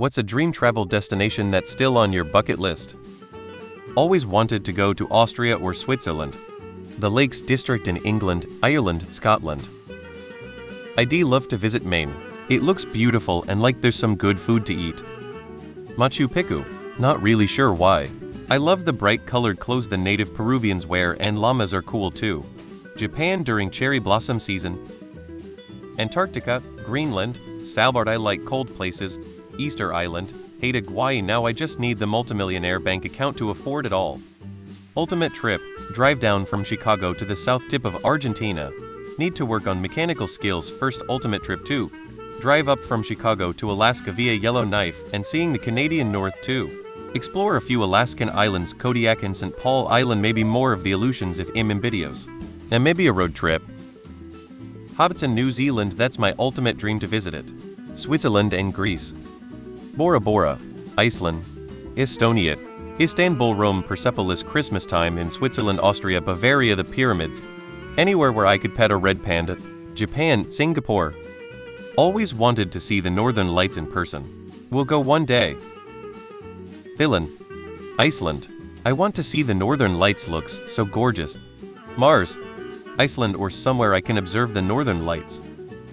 What's a dream travel destination that's still on your bucket list? Always wanted to go to Austria or Switzerland. The Lakes District in England, Ireland, Scotland. I'd love to visit Maine. It looks beautiful and like there's some good food to eat. Machu Picchu. Not really sure why. I love the bright colored clothes the native Peruvians wear and llamas are cool too. Japan during cherry blossom season. Antarctica, Greenland, Svalbard I like cold places, Easter Island, hate Hawaii now I just need the multimillionaire bank account to afford it all. Ultimate trip, drive down from Chicago to the south tip of Argentina. Need to work on mechanical skills first ultimate trip too. Drive up from Chicago to Alaska via Yellowknife and seeing the Canadian North too. Explore a few Alaskan islands, Kodiak and St. Paul Island maybe more of the Aleutians if im videos. And maybe a road trip. Hobbiton, New Zealand that's my ultimate dream to visit it. Switzerland and Greece. Bora Bora, Iceland. Estonia. Istanbul, Rome, Persepolis, Christmas time in Switzerland, Austria, Bavaria, the pyramids. Anywhere where I could pet a red panda. Japan, Singapore. Always wanted to see the northern lights in person. We'll go one day. Finland, Iceland. I want to see the northern lights looks so gorgeous. Mars, Iceland or somewhere I can observe the northern lights.